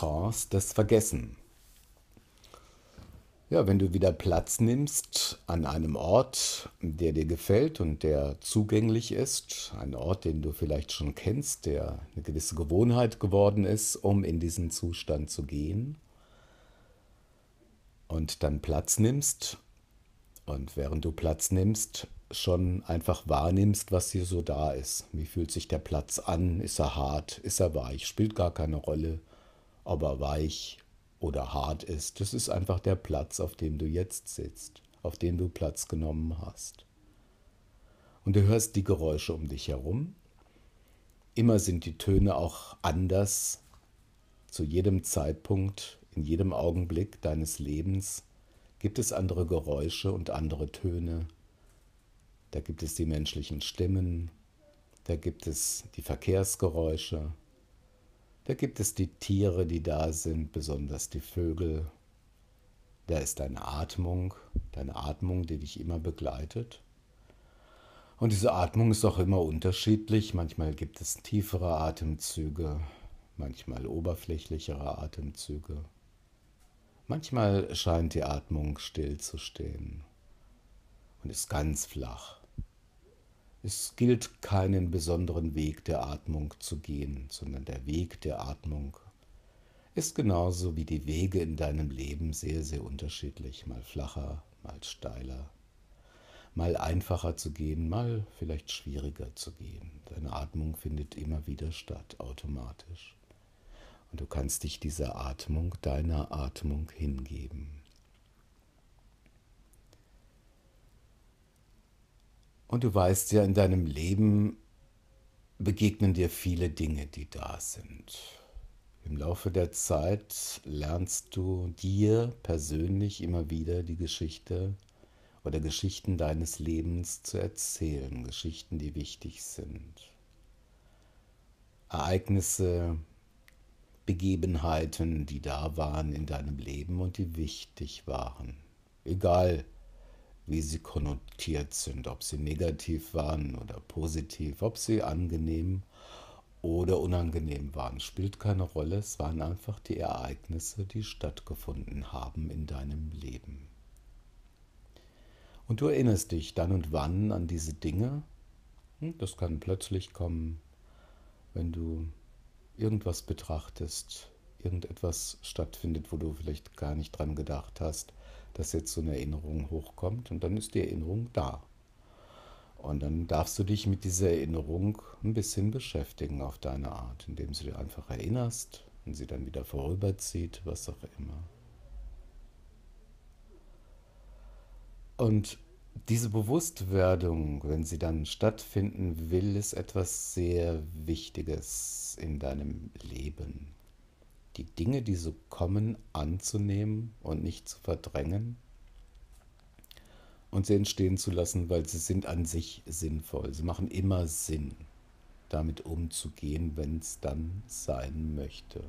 Trance des Vergessen. Ja, wenn du wieder Platz nimmst an einem Ort, der dir gefällt und der zugänglich ist, ein Ort, den du vielleicht schon kennst, der eine gewisse Gewohnheit geworden ist, um in diesen Zustand zu gehen, und dann Platz nimmst und während du Platz nimmst, schon einfach wahrnimmst, was hier so da ist. Wie fühlt sich der Platz an? Ist er hart? Ist er weich? Spielt gar keine Rolle, ob er weich oder hart ist. Das ist einfach der Platz, auf dem du jetzt sitzt, auf dem du Platz genommen hast. Und du hörst die Geräusche um dich herum. Immer sind die Töne auch anders. Zu jedem Zeitpunkt, in jedem Augenblick deines Lebens gibt es andere Geräusche und andere Töne. Da gibt es die menschlichen Stimmen, da gibt es die Verkehrsgeräusche, da gibt es die Tiere, die da sind, besonders die Vögel. Da ist deine Atmung, deine Atmung, die dich immer begleitet. Und diese Atmung ist auch immer unterschiedlich. Manchmal gibt es tiefere Atemzüge, manchmal oberflächlichere Atemzüge. Manchmal scheint die Atmung still zu stehen und ist ganz flach. Es gilt keinen besonderen Weg der Atmung zu gehen, sondern der Weg der Atmung ist genauso wie die Wege in deinem Leben sehr, sehr unterschiedlich, mal flacher, mal steiler, mal einfacher zu gehen, mal vielleicht schwieriger zu gehen. Deine Atmung findet immer wieder statt, automatisch. Und du kannst dich dieser Atmung, deiner Atmung hingeben. Und du weißt ja, in deinem Leben begegnen dir viele Dinge, die da sind. Im Laufe der Zeit lernst du dir persönlich immer wieder die Geschichte oder Geschichten deines Lebens zu erzählen, Geschichten, die wichtig sind. Ereignisse, Begebenheiten, die da waren in deinem Leben und die wichtig waren. Egal, wie sie konnotiert sind, ob sie negativ waren oder positiv, ob sie angenehm oder unangenehm waren, spielt keine Rolle. Es waren einfach die Ereignisse, die stattgefunden haben in deinem Leben. Und du erinnerst dich dann und wann an diese Dinge. Hm, das kann plötzlich kommen, wenn du irgendwas betrachtest, irgendetwas stattfindet, wo du vielleicht gar nicht dran gedacht hast dass jetzt so eine Erinnerung hochkommt und dann ist die Erinnerung da. Und dann darfst du dich mit dieser Erinnerung ein bisschen beschäftigen auf deine Art, indem du dir einfach erinnerst und sie dann wieder vorüberzieht, was auch immer. Und diese Bewusstwerdung, wenn sie dann stattfinden will, ist etwas sehr Wichtiges in deinem Leben die Dinge, die so kommen, anzunehmen und nicht zu verdrängen und sie entstehen zu lassen, weil sie sind an sich sinnvoll. Sie machen immer Sinn, damit umzugehen, wenn es dann sein möchte.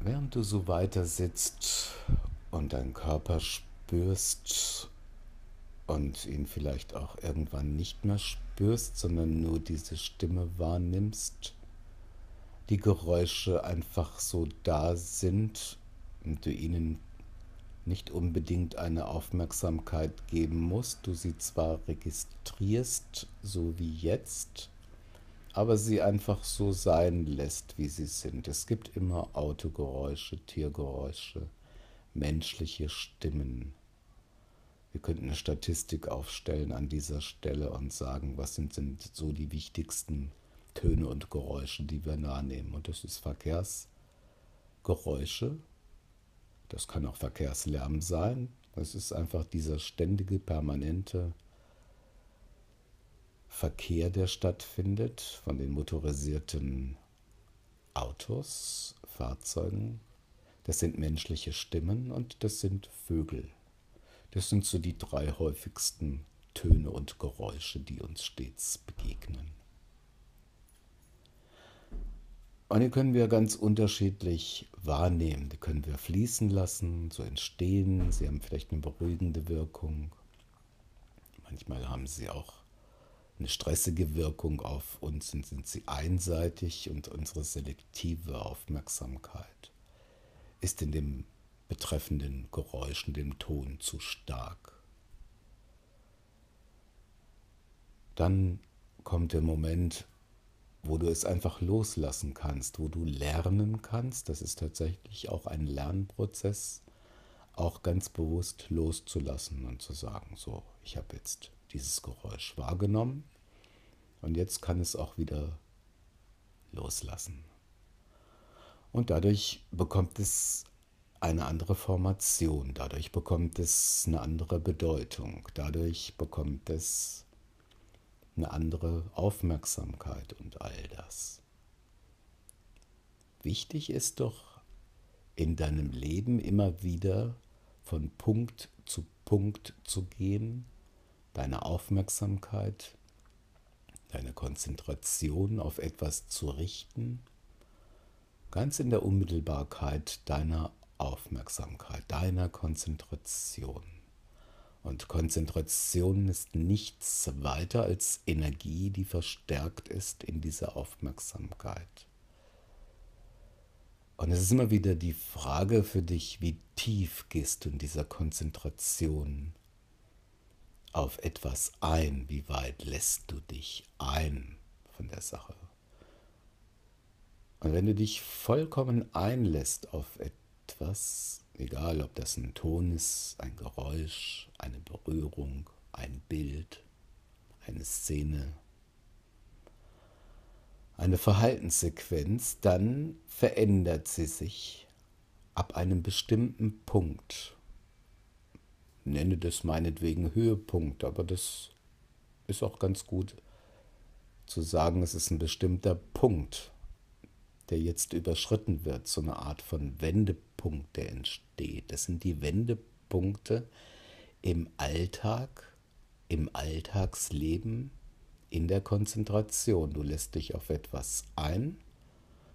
Während du so weiter sitzt und deinen Körper spürst und ihn vielleicht auch irgendwann nicht mehr spürst, sondern nur diese Stimme wahrnimmst, die Geräusche einfach so da sind und du ihnen nicht unbedingt eine Aufmerksamkeit geben musst, du sie zwar registrierst, so wie jetzt, aber sie einfach so sein lässt, wie sie sind. Es gibt immer Autogeräusche, Tiergeräusche, menschliche Stimmen. Wir könnten eine Statistik aufstellen an dieser Stelle und sagen, was sind, sind so die wichtigsten Töne und Geräusche, die wir wahrnehmen. Und das ist Verkehrsgeräusche. Das kann auch Verkehrslärm sein. Das ist einfach dieser ständige, permanente Verkehr, der stattfindet von den motorisierten Autos, Fahrzeugen. Das sind menschliche Stimmen und das sind Vögel. Das sind so die drei häufigsten Töne und Geräusche, die uns stets begegnen. Und die können wir ganz unterschiedlich wahrnehmen. Die können wir fließen lassen, so entstehen. Sie haben vielleicht eine beruhigende Wirkung. Manchmal haben sie auch eine stressige Wirkung auf uns und sind sie einseitig und unsere selektive Aufmerksamkeit ist in dem betreffenden Geräusch und dem Ton zu stark. Dann kommt der Moment, wo du es einfach loslassen kannst, wo du lernen kannst, das ist tatsächlich auch ein Lernprozess, auch ganz bewusst loszulassen und zu sagen, so, ich habe jetzt dieses Geräusch wahrgenommen und jetzt kann es auch wieder loslassen. Und dadurch bekommt es eine andere Formation, dadurch bekommt es eine andere Bedeutung, dadurch bekommt es eine andere Aufmerksamkeit und all das. Wichtig ist doch in deinem Leben immer wieder von Punkt zu Punkt zu gehen, deine Aufmerksamkeit, deine Konzentration auf etwas zu richten, ganz in der Unmittelbarkeit deiner Aufmerksamkeit, deiner Konzentration. Und Konzentration ist nichts weiter als Energie, die verstärkt ist in dieser Aufmerksamkeit. Und es ist immer wieder die Frage für dich, wie tief gehst du in dieser Konzentration auf etwas ein, wie weit lässt du dich ein von der Sache. Und wenn du dich vollkommen einlässt auf etwas, Egal, ob das ein Ton ist, ein Geräusch, eine Berührung, ein Bild, eine Szene, eine Verhaltenssequenz, dann verändert sie sich ab einem bestimmten Punkt. Nenne das meinetwegen Höhepunkt, aber das ist auch ganz gut zu sagen, es ist ein bestimmter Punkt, der jetzt überschritten wird, so eine Art von Wendepunkt, der entsteht. Das sind die Wendepunkte im Alltag, im Alltagsleben, in der Konzentration. Du lässt dich auf etwas ein,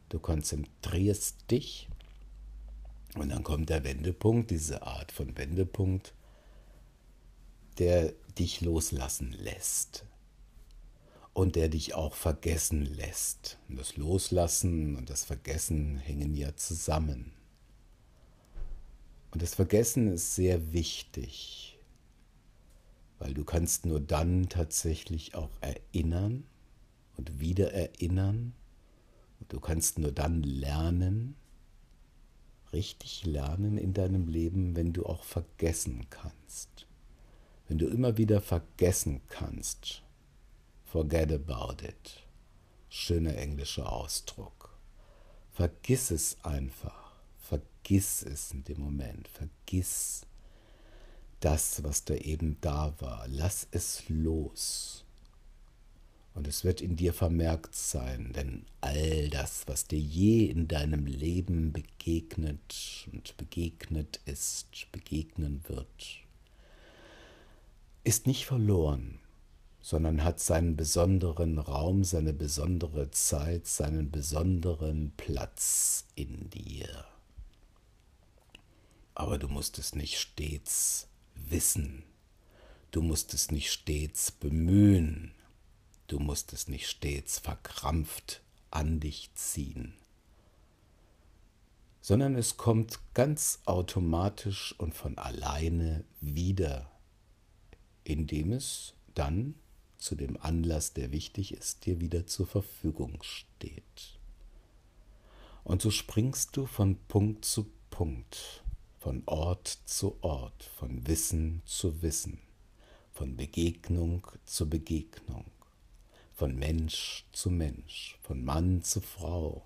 du konzentrierst dich und dann kommt der Wendepunkt, diese Art von Wendepunkt, der dich loslassen lässt und der dich auch vergessen lässt. Und das Loslassen und das Vergessen hängen ja zusammen. Und das Vergessen ist sehr wichtig, weil du kannst nur dann tatsächlich auch erinnern und wieder erinnern. Und du kannst nur dann lernen, richtig lernen in deinem Leben, wenn du auch vergessen kannst. Wenn du immer wieder vergessen kannst, Forget about it. Schöner englischer Ausdruck. Vergiss es einfach. Vergiss es in dem Moment. Vergiss das, was da eben da war. Lass es los. Und es wird in dir vermerkt sein, denn all das, was dir je in deinem Leben begegnet und begegnet ist, begegnen wird, ist nicht verloren sondern hat seinen besonderen Raum, seine besondere Zeit, seinen besonderen Platz in dir. Aber du musst es nicht stets wissen, du musst es nicht stets bemühen, du musst es nicht stets verkrampft an dich ziehen, sondern es kommt ganz automatisch und von alleine wieder, indem es dann zu dem Anlass, der wichtig ist, dir wieder zur Verfügung steht. Und so springst du von Punkt zu Punkt, von Ort zu Ort, von Wissen zu Wissen, von Begegnung zu Begegnung, von Mensch zu Mensch, von Mann zu Frau,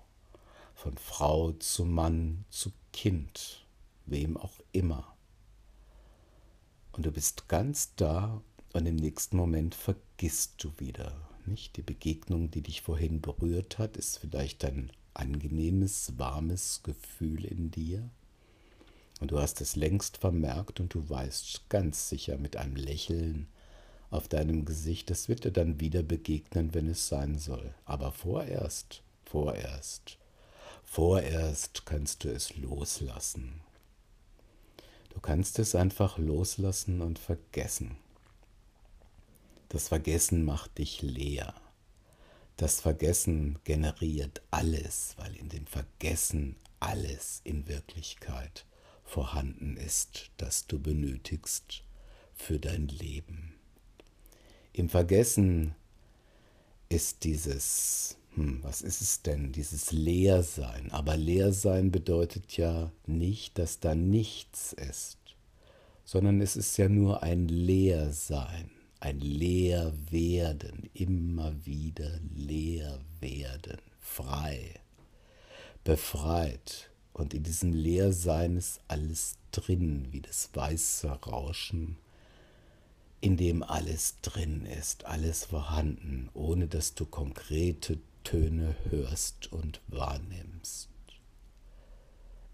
von Frau zu Mann zu Kind, wem auch immer. Und du bist ganz da und im nächsten Moment vergisst du wieder. Nicht? Die Begegnung, die dich vorhin berührt hat, ist vielleicht ein angenehmes, warmes Gefühl in dir. Und du hast es längst vermerkt und du weißt ganz sicher mit einem Lächeln auf deinem Gesicht, das wird dir dann wieder begegnen, wenn es sein soll. Aber vorerst, vorerst, vorerst kannst du es loslassen. Du kannst es einfach loslassen und vergessen. Das Vergessen macht dich leer. Das Vergessen generiert alles, weil in dem Vergessen alles in Wirklichkeit vorhanden ist, das du benötigst für dein Leben. Im Vergessen ist dieses, hm, was ist es denn, dieses Leersein. Aber Leersein bedeutet ja nicht, dass da nichts ist, sondern es ist ja nur ein Leersein, ein Leerwerden, immer wieder leer werden, frei, befreit. Und in diesem Leersein ist alles drin, wie das weiße Rauschen in dem alles drin ist, alles vorhanden, ohne dass du konkrete Töne hörst und wahrnimmst.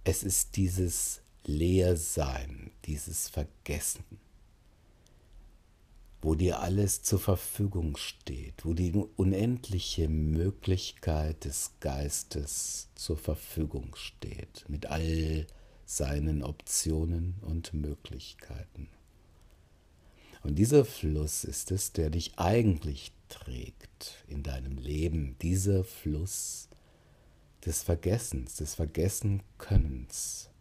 Es ist dieses Leersein, dieses Vergessen, wo dir alles zur Verfügung steht, wo die unendliche Möglichkeit des Geistes zur Verfügung steht, mit all seinen Optionen und Möglichkeiten. Und dieser Fluss ist es, der dich eigentlich trägt in deinem Leben. Dieser Fluss des Vergessens, des Vergessenkönnens,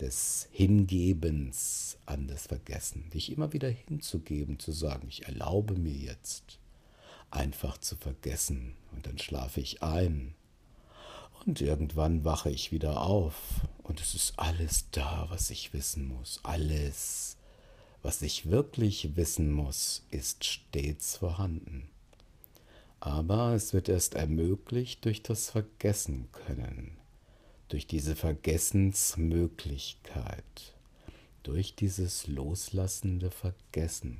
des Hingebens an das Vergessen. Dich immer wieder hinzugeben, zu sagen, ich erlaube mir jetzt einfach zu vergessen. Und dann schlafe ich ein. Und irgendwann wache ich wieder auf. Und es ist alles da, was ich wissen muss. Alles was ich wirklich wissen muss, ist stets vorhanden. Aber es wird erst ermöglicht durch das Vergessen können, durch diese Vergessensmöglichkeit, durch dieses loslassende Vergessen,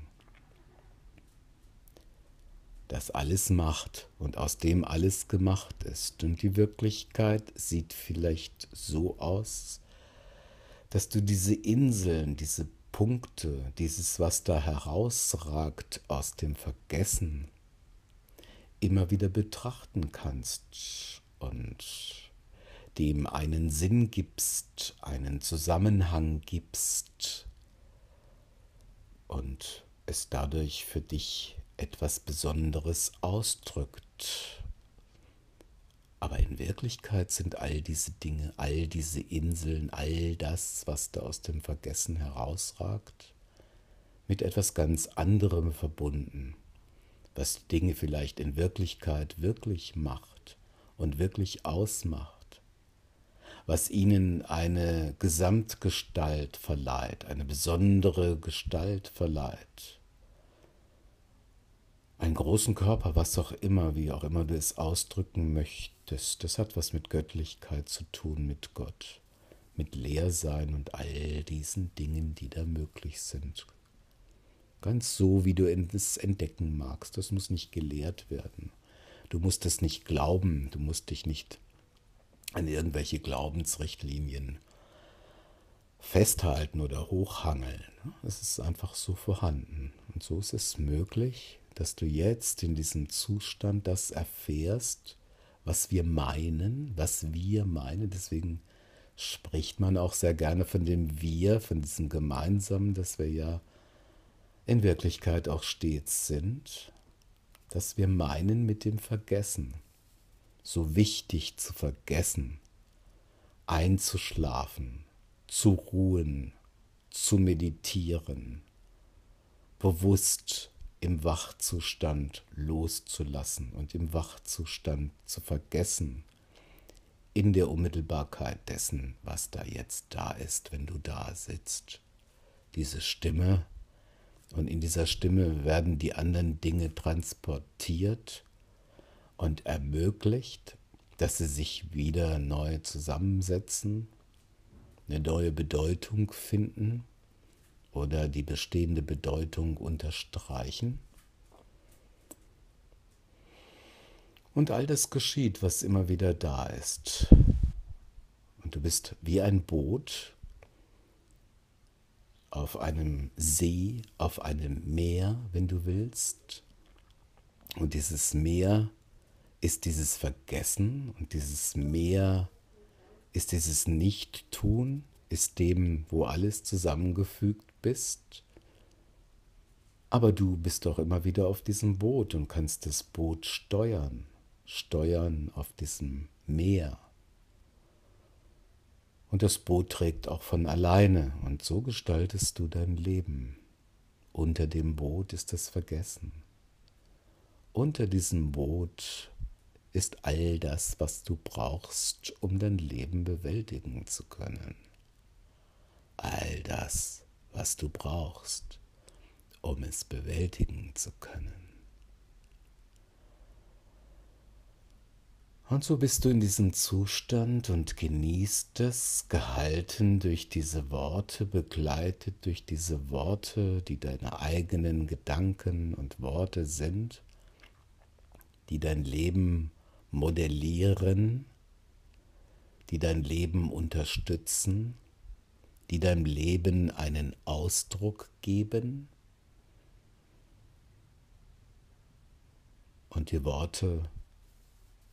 das alles macht und aus dem alles gemacht ist. Und die Wirklichkeit sieht vielleicht so aus, dass du diese Inseln, diese Punkte, dieses, was da herausragt aus dem Vergessen, immer wieder betrachten kannst und dem einen Sinn gibst, einen Zusammenhang gibst und es dadurch für dich etwas Besonderes ausdrückt. Aber in Wirklichkeit sind all diese Dinge, all diese Inseln, all das, was da aus dem Vergessen herausragt, mit etwas ganz anderem verbunden, was die Dinge vielleicht in Wirklichkeit wirklich macht und wirklich ausmacht, was ihnen eine Gesamtgestalt verleiht, eine besondere Gestalt verleiht einen großen Körper, was auch immer, wie auch immer du es ausdrücken möchtest, das hat was mit Göttlichkeit zu tun, mit Gott, mit Leersein und all diesen Dingen, die da möglich sind. Ganz so, wie du es entdecken magst. Das muss nicht gelehrt werden. Du musst es nicht glauben. Du musst dich nicht an irgendwelche Glaubensrichtlinien festhalten oder hochhangeln. Es ist einfach so vorhanden. Und so ist es möglich, dass du jetzt in diesem Zustand das erfährst, was wir meinen, was wir meinen. Deswegen spricht man auch sehr gerne von dem Wir, von diesem Gemeinsamen, das wir ja in Wirklichkeit auch stets sind, dass wir meinen mit dem Vergessen. So wichtig zu vergessen, einzuschlafen, zu ruhen, zu meditieren, bewusst im Wachzustand loszulassen und im Wachzustand zu vergessen, in der Unmittelbarkeit dessen, was da jetzt da ist, wenn du da sitzt. Diese Stimme, und in dieser Stimme werden die anderen Dinge transportiert und ermöglicht, dass sie sich wieder neu zusammensetzen, eine neue Bedeutung finden oder die bestehende Bedeutung unterstreichen. Und all das geschieht, was immer wieder da ist. Und du bist wie ein Boot auf einem See, auf einem Meer, wenn du willst. Und dieses Meer ist dieses Vergessen und dieses Meer ist dieses Nicht-Tun, ist dem, wo alles zusammengefügt bist. Aber du bist doch immer wieder auf diesem Boot und kannst das Boot steuern, steuern auf diesem Meer. Und das Boot trägt auch von alleine und so gestaltest du dein Leben. Unter dem Boot ist das Vergessen. Unter diesem Boot ist all das, was du brauchst, um dein Leben bewältigen zu können. All das, was du brauchst, um es bewältigen zu können. Und so bist du in diesem Zustand und genießt es, gehalten durch diese Worte, begleitet durch diese Worte, die deine eigenen Gedanken und Worte sind, die dein Leben modellieren, die dein Leben unterstützen, die deinem Leben einen Ausdruck geben. Und die Worte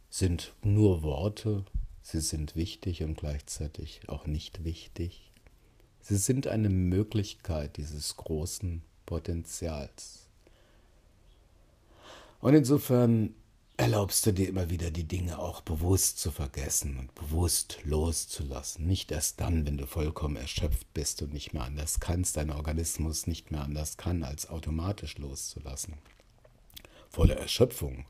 sind nur Worte, sie sind wichtig und gleichzeitig auch nicht wichtig. Sie sind eine Möglichkeit dieses großen Potenzials. Und insofern erlaubst du dir immer wieder die Dinge auch bewusst zu vergessen und bewusst loszulassen. Nicht erst dann, wenn du vollkommen erschöpft bist und nicht mehr anders kannst, dein Organismus nicht mehr anders kann, als automatisch loszulassen. Volle Erschöpfung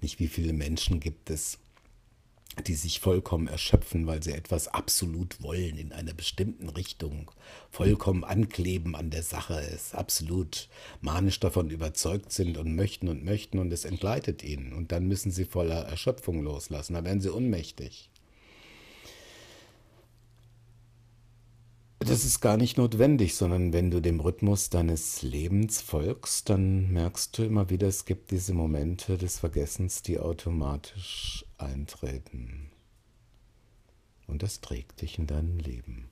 nicht wie viele Menschen gibt es, die sich vollkommen erschöpfen, weil sie etwas absolut wollen in einer bestimmten Richtung, vollkommen ankleben an der Sache, es absolut manisch davon überzeugt sind und möchten und möchten und es entgleitet ihnen und dann müssen sie voller Erschöpfung loslassen, da werden sie ohnmächtig. Das ist gar nicht notwendig, sondern wenn du dem Rhythmus deines Lebens folgst, dann merkst du immer wieder, es gibt diese Momente des Vergessens, die automatisch eintreten. Und das trägt dich in deinem Leben.